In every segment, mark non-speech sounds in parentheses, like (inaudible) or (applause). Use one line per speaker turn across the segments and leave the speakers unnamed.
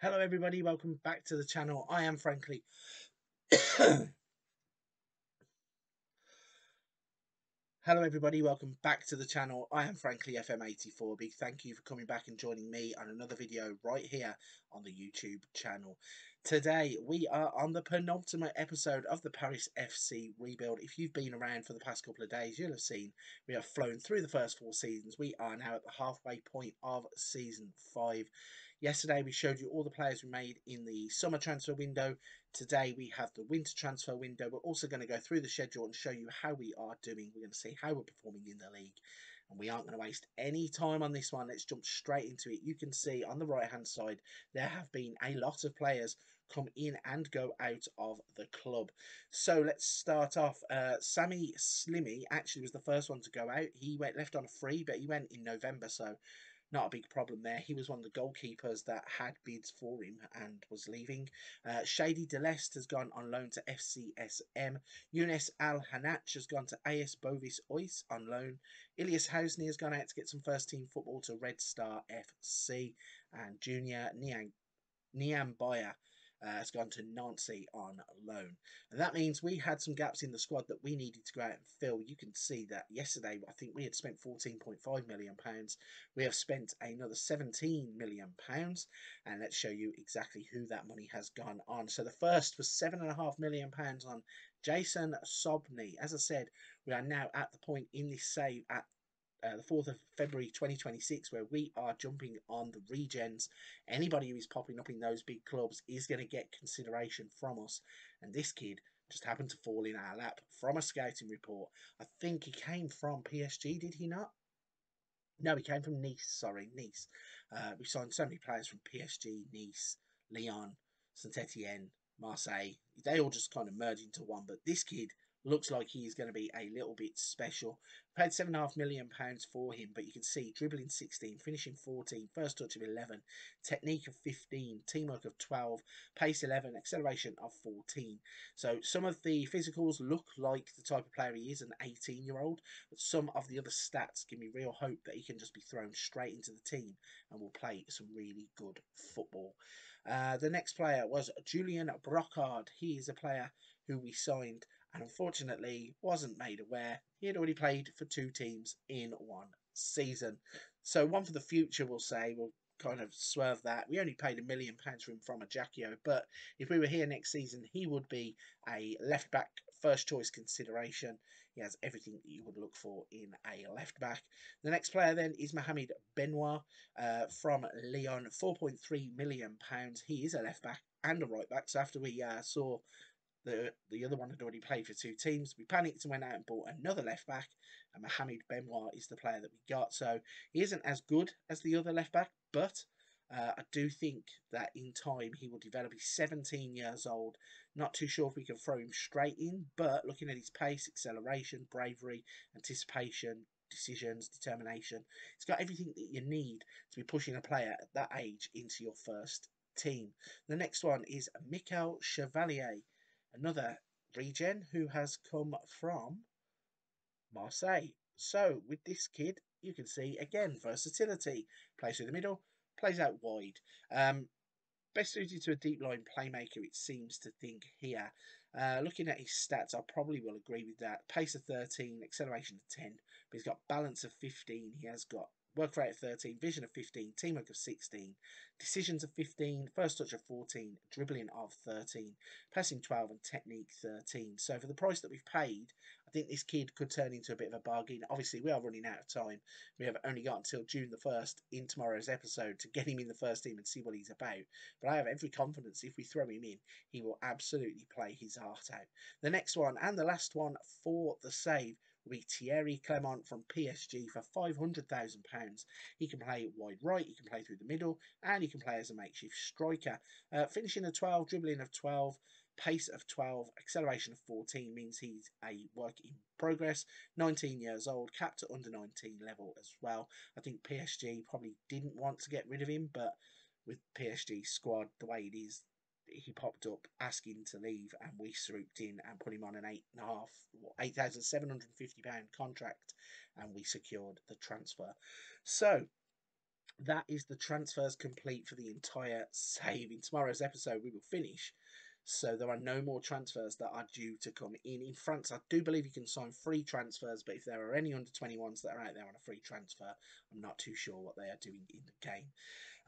Hello everybody, welcome back to the channel. I am Frankly. (coughs) Hello everybody, welcome back to the channel. I am Frankly FM84. Big thank you for coming back and joining me on another video right here on the YouTube channel. Today we are on the penultimate episode of the Paris FC rebuild. If you've been around for the past couple of days, you'll have seen we have flown through the first four seasons. We are now at the halfway point of season five. Yesterday we showed you all the players we made in the summer transfer window. Today we have the winter transfer window. We're also going to go through the schedule and show you how we are doing. We're going to see how we're performing in the league. And we aren't going to waste any time on this one. Let's jump straight into it. You can see on the right hand side there have been a lot of players come in and go out of the club. So let's start off. Uh, Sammy Slimmy actually was the first one to go out. He went left on a free, but he went in November, so not a big problem there. He was one of the goalkeepers that had bids for him and was leaving. Uh, Shady Delest has gone on loan to FCSM. Younes Al Hanach has gone to AS Beauvais Oise on loan. Ilias Housney has gone out to get some first team football to Red Star FC. And Junior Niang Niambaya Uh, has gone to Nancy on loan. And that means we had some gaps in the squad that we needed to go out and fill. You can see that yesterday, I think we had spent £14.5 million. We have spent another £17 million. And let's show you exactly who that money has gone on. So the first was £7.5 million on Jason Sobney. As I said, we are now at the point in this save at uh, the 4th of February 2026, where we are jumping on the regens. Anybody who is popping up in those big clubs is going to get consideration from us. And this kid just happened to fall in our lap from a scouting report. I think he came from PSG, did he not? No, he came from Nice, sorry, Nice. Uh, we signed so many players from PSG, Nice, Lyon, Saint Etienne, Marseille. They all just kind of merge into one, but this kid looks like he is going to be a little bit special. Paid seven and a half million pounds for him, but you can see dribbling 16, finishing 14, first touch of 11, technique of 15, teamwork of 12, pace 11, acceleration of 14. So some of the physicals look like the type of player he is, an 18 year old, but some of the other stats give me real hope that he can just be thrown straight into the team and will play some really good football. Uh, the next player was Julian Brocard. He is a player who we signed and unfortunately wasn't made aware he had already played for two teams in one season. So one for the future, we'll say. We'll kind of swerve that. We only paid a million pounds for him from Ajaccio, but if we were here next season, he would be a left back first choice consideration. He has everything that you would look for in a left back. The next player then is Mohamed Benoit uh, from Lyon, 4.3 million pounds. He is a left back and a right back. So after we uh, saw the the other one had already played for two teams. We panicked and went out and bought another left back, and Mohamed Benoit is the player that we got. So he isn't as good as the other left back, but uh, I do think that in time he will develop. He's 17 years old. Not too sure if we can throw him straight in, but looking at his pace, acceleration, bravery, anticipation, decisions, determination, he's got everything that you need to be pushing a player at that age into your first team. The next one is Mikel Chevalier another regen who has come from Marseille. So with this kid, you can see again versatility. Plays through the middle, plays out wide. Um, best suited to a deep line playmaker, it seems to think here. Uh, looking at his stats, I probably will agree with that. Pace of 13, acceleration of 10, but he's got balance of 15. He has got Work rate of 13, vision of 15, teamwork of 16, decisions of 15, first touch of 14, dribbling of 13, passing 12, and technique 13. So for the price that we've paid, I think this kid could turn into a bit of a bargain. Obviously, we are running out of time. We have only got until June the 1st in tomorrow's episode to get him in the first team and see what he's about. But I have every confidence if we throw him in, he will absolutely play his heart out. The next one and the last one for the save be Thierry Clement from PSG for £500,000. He can play wide right, he can play through the middle, and he can play as a makeshift striker. Uh, finishing a 12, dribbling of 12, pace of 12, acceleration of 14 means he's a work in progress. 19 years old, capped at under 19 level as well. I think PSG probably didn't want to get rid of him, but with PSG squad the way it is, he popped up asking to leave, and we swooped in and put him on an eight and a half, eight thousand seven hundred and fifty pound contract, and we secured the transfer. So that is the transfers complete for the entire save. In tomorrow's episode, we will finish. So there are no more transfers that are due to come in. In France, I do believe you can sign free transfers, but if there are any under 21s that are out there on a free transfer, I'm not too sure what they are doing in the game.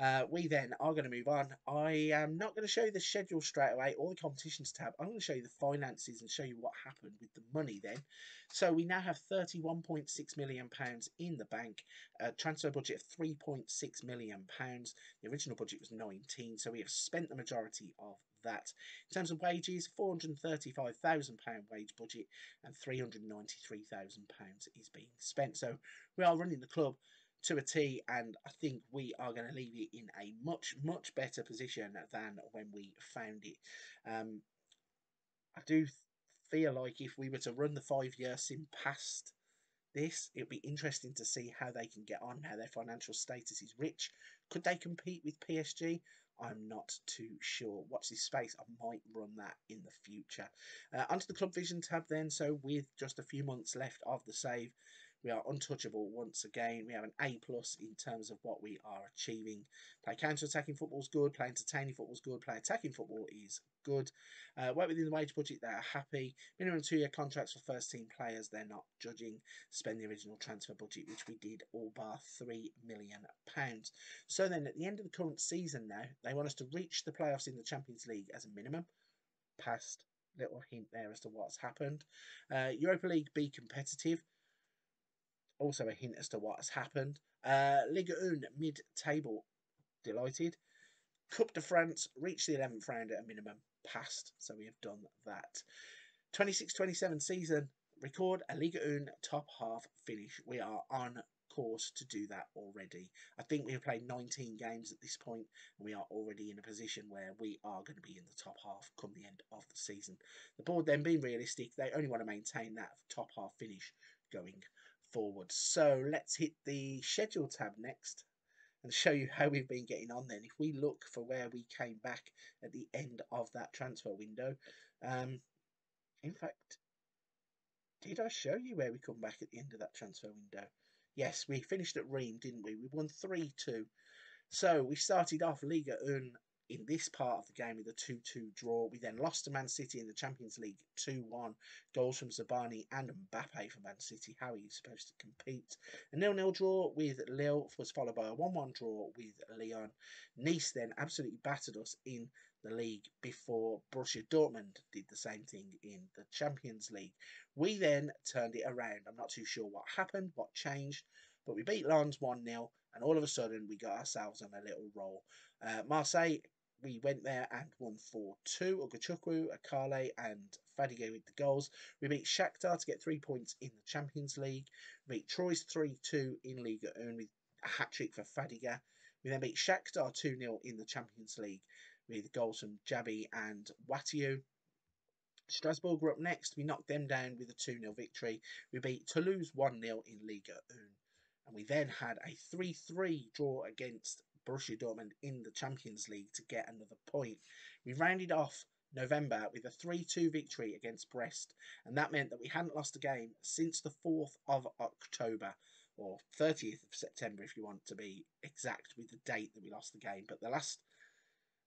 Uh, we then are going to move on. I am not going to show you the schedule straight away or the competitions tab. I'm going to show you the finances and show you what happened with the money then. So we now have £31.6 million in the bank, a transfer budget of £3.6 million. The original budget was 19, so we have spent the majority of that. In terms of wages, £435,000 wage budget and £393,000 is being spent. So we are running the club to a T, and I think we are going to leave it in a much, much better position than when we found it. Um, I do feel like if we were to run the five year sim past this, it'd be interesting to see how they can get on, how their financial status is rich. Could they compete with PSG? I'm not too sure. Watch this space. I might run that in the future. Uh, onto the Club Vision tab then. So with just a few months left of the save, we are untouchable once again. We have an A plus in terms of what we are achieving. Play counter-attacking football is good. Play entertaining football is good. Play attacking football is good. Uh, work within the wage budget, they are happy. Minimum two-year contracts for first-team players, they're not judging. Spend the original transfer budget, which we did, all bar £3 million. So then, at the end of the current season now, they want us to reach the playoffs in the Champions League as a minimum. Past little hint there as to what's happened. Uh, Europa League be competitive also a hint as to what has happened. Uh, Ligue 1 mid-table, delighted. Coupe de France reached the 11th round at a minimum, passed, so we have done that. 26-27 season, record a Ligue 1 top half finish. We are on course to do that already. I think we have played 19 games at this point, and we are already in a position where we are going to be in the top half come the end of the season. The board then being realistic, they only want to maintain that top half finish going forward. So let's hit the schedule tab next and show you how we've been getting on then. If we look for where we came back at the end of that transfer window, um, in fact, did I show you where we come back at the end of that transfer window? Yes, we finished at Reims, didn't we? We won 3-2. So we started off Liga 1 in this part of the game with a 2 2 draw. We then lost to Man City in the Champions League 2 1. Goals from Zabarnyi and Mbappe for Man City. How are you supposed to compete? A 0 0 draw with Lille was followed by a 1 1 draw with Lyon. Nice then absolutely battered us in the league before Borussia Dortmund did the same thing in the Champions League. We then turned it around. I'm not too sure what happened, what changed, but we beat Lens 1 0, and all of a sudden we got ourselves on a little roll. Uh, Marseille we went there and won 4 2. Ugochukwu, Akale, and Fadiga with the goals. We beat Shakhtar to get three points in the Champions League. We beat Troyes 3 2 in Liga 1 with a hat trick for Fadiga. We then beat Shakhtar 2 0 in the Champions League with goals from Jabi and Watio. Strasbourg were up next. We knocked them down with a 2 0 victory. We beat Toulouse 1 0 in Liga 1. And we then had a 3 3 draw against Borussia Dortmund in the Champions League to get another point. We rounded off November with a 3 2 victory against Brest, and that meant that we hadn't lost a game since the 4th of October, or 30th of September if you want to be exact with the date that we lost the game. But the last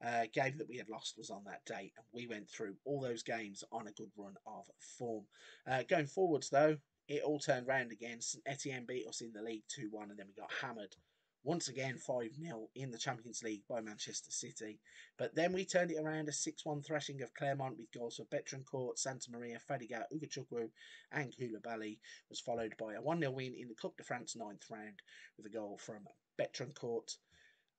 uh, game that we had lost was on that date, and we went through all those games on a good run of form. Uh, going forwards, though, it all turned round again. St Etienne beat us in the league 2 1, and then we got hammered once again 5 0 in the Champions League by Manchester City. But then we turned it around a 6 1 thrashing of Clermont with goals for Betrancourt, Santa Maria, Fadiga, Ugochukwu, and Koulibaly was followed by a 1 0 win in the Coupe de France ninth round with a goal from Betrancourt.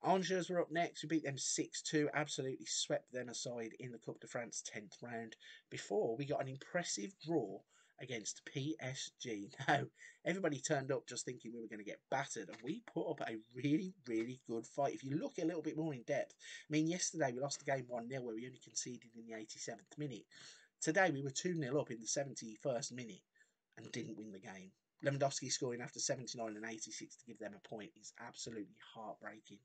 Angers were up next. We beat them 6 2, absolutely swept them aside in the Coupe de France 10th round before we got an impressive draw against PSG. (laughs) Now, everybody turned up just thinking we were going to get battered, and we put up a really, really good fight. If you look a little bit more in depth, I mean, yesterday we lost the game 1 0 where we only conceded in the 87th minute. Today we were 2 0 up in the 71st minute and didn't win the game. Lewandowski scoring after 79 and 86 to give them a point is absolutely heartbreaking.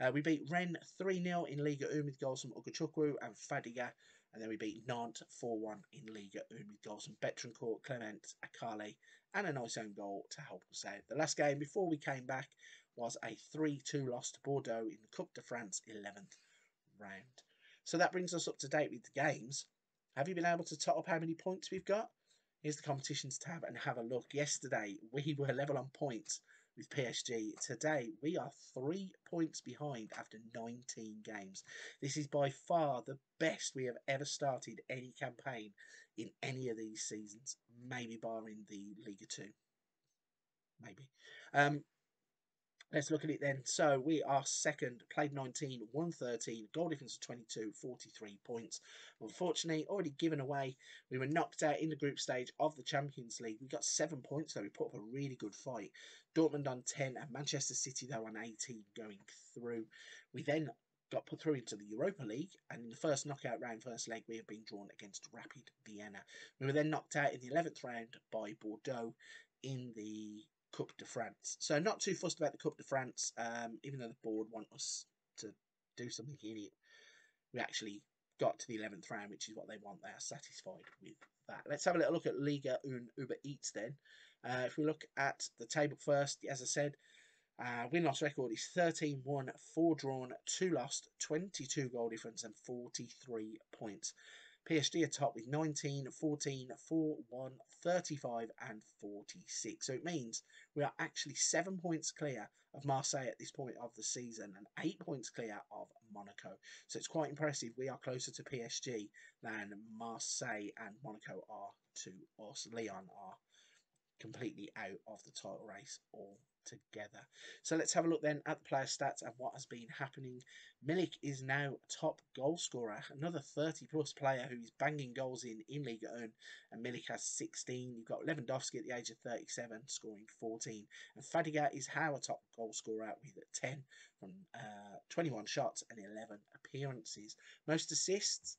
Uh, we beat Rennes 3 0 in Liga 1 with goals from Ugochukwu and Fadiga. And then we beat Nantes 4 1 in Liga 1 with goals from Betrancourt, Clement, Akale, and a nice own goal to help us out. The last game before we came back was a 3-2 loss to Bordeaux in the Coupe de France 11th round. So that brings us up to date with the games. Have you been able to top up how many points we've got? Here's the competitions tab and have a look. Yesterday we were level on points with PSG. Today we are three points behind after 19 games. This is by far the best we have ever started any campaign in any of these seasons, maybe barring the Liga 2. Maybe. Um, Let's look at it then. So we are second, played 19, 113, goal difference of 22, 43 points. Unfortunately, already given away. We were knocked out in the group stage of the Champions League. We got seven points, so we put up a really good fight. Dortmund on 10 and Manchester City, though, on 18 going through. We then got put through into the Europa League, and in the first knockout round, first leg, we have been drawn against Rapid Vienna. We were then knocked out in the 11th round by Bordeaux in the Coupe de France. So not too fussed about the Coupe de France, um, even though the board want us to do something in it. We actually got to the 11th round, which is what they want. They are satisfied with that. Let's have a little look at Liga Uber Eats then. Uh, if we look at the table first, as I said, uh, win-loss record is 13-1, 4 drawn, 2 lost, 22 goal difference and 43 points. PSG are top with 19, 14, 4, 1, 35 and 46. So it means we are actually 7 points clear of Marseille at this point of the season and 8 points clear of Monaco. So it's quite impressive. We are closer to PSG than Marseille and Monaco are to us. Lyon are completely out of the title race altogether. So let's have a look then at the player stats and what has been happening. Milik is now top goal scorer, another 30 plus player who's banging goals in in Liga 1, and Milik has 16. You've got Lewandowski at the age of 37 scoring 14, and Fadiga is how a top goal scorer with 10 from uh, 21 shots and 11 appearances. Most assists,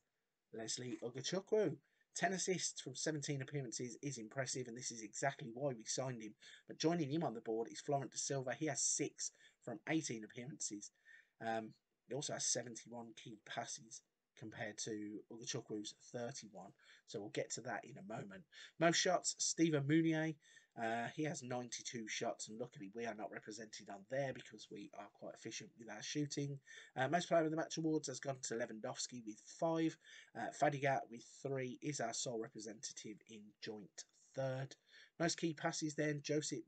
Lesley Ugochukwu 10 assists from 17 appearances is impressive, and this is exactly why we signed him. But joining him on the board is Florent de Silva. He has 6 from 18 appearances. Um, he also has 71 key passes compared to Ugochukwu's 31. So we'll get to that in a moment. Most shots, Steven Meunier. Uh, he has 92 shots, and luckily we are not represented on there because we are quite efficient with our shooting. Uh, most player of the match awards has gone to Lewandowski with five. Uh, Fadiga with three is our sole representative in joint third. Most key passes then, Joseph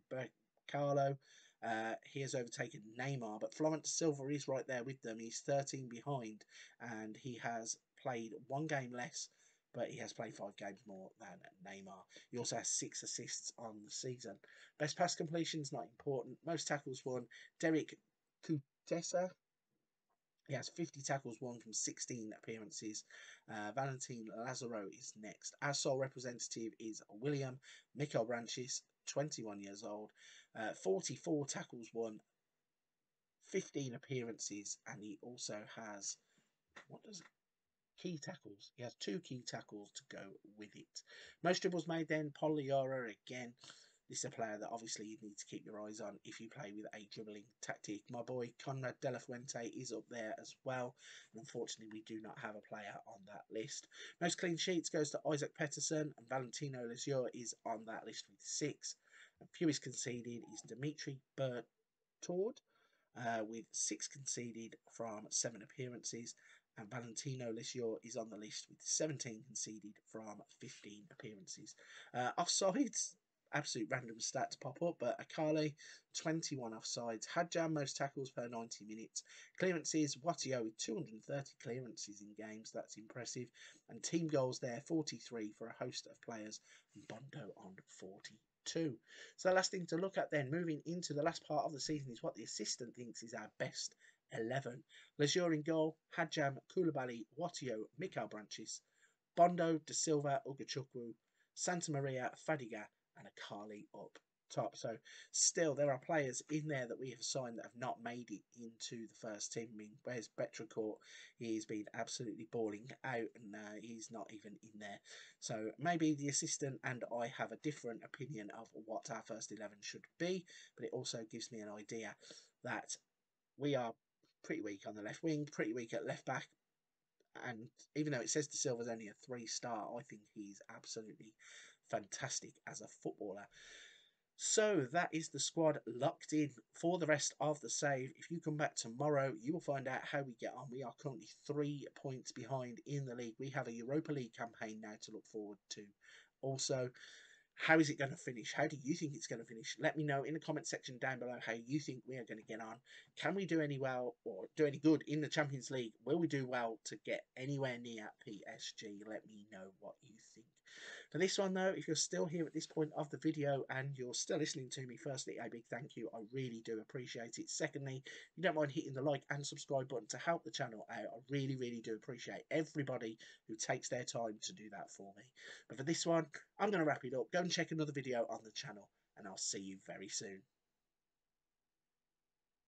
Carlo. Uh, he has overtaken Neymar, but Florent Silva is right there with them. He's 13 behind, and he has played one game less but he has played five games more than Neymar. He also has six assists on the season. Best pass completion is not important. Most tackles won. Dereck Kutesa. He has 50 tackles won from 16 appearances. Uh, Valentin Lazaro is next. Our sole representative is William Mikel Branches, 21 years old. Uh, 44 tackles won, 15 appearances, and he also has what does key tackles. He has two key tackles to go with it. Most dribbles made then, Poliora again. This is a player that obviously you need to keep your eyes on if you play with a dribbling tactic. My boy Konrad De La Fuente is up there as well. And unfortunately, we do not have a player on that list. Most clean sheets goes to Isaac Peterson and Valentino Lesure is on that list with six. And fewest conceded is Dimitry Bertaud uh, with six conceded from seven appearances and Valentino Lesure is on the list with 17 conceded from 15 appearances. Uh, offsides, absolute random stats pop up, but Akale, 21 offsides. Hadjam, most tackles per 90 minutes. Clearances, Watio with 230 clearances in games, that's impressive. And team goals there, 43 for a host of players, and Bondo on 42. So the last thing to look at then, moving into the last part of the season, is what the assistant thinks is our best 11. Lesure in goal, Hadjam, Koulibaly, Watio, Mikel Branches, Bondo, De Silva, Ugochukwu, Santa Maria, Fadiga, and Akale up top. So still there are players in there that we have signed that have not made it into the first team. I mean, where's Betrancourt? He's been absolutely balling out and uh, he's not even in there. So maybe the assistant and I have a different opinion of what our first 11 should be, but it also gives me an idea that we are pretty weak on the left wing, pretty weak at left back. And even though it says De Silva's only a three star, I think he's absolutely fantastic as a footballer. So that is the squad locked in for the rest of the save. If you come back tomorrow, you will find out how we get on. We are currently three points behind in the league. We have a Europa League campaign now to look forward to. Also, how is it going to finish? How do you think it's going to finish? Let me know in the comment section down below how you think we are going to get on. Can we do any well or do any good in the Champions League? Will we do well to get anywhere near PSG? Let me know what you think. For this one though, if you're still here at this point of the video and you're still listening to me, firstly, a big thank you. I really do appreciate it. Secondly, you don't mind hitting the like and subscribe button to help the channel out. I really, really do appreciate everybody who takes their time to do that for me. But for this one, I'm going to wrap it up. Go and check another video on the channel and I'll see you very soon.